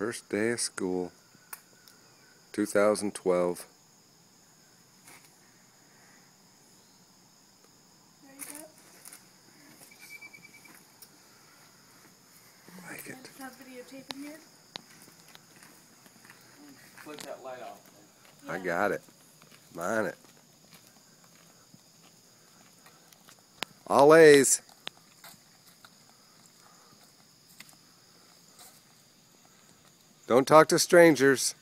First day of school, 2012. There you go. Like it. Stop videotaping here. Flip that light off. I got it. Mine it. All A's. Don't talk to strangers.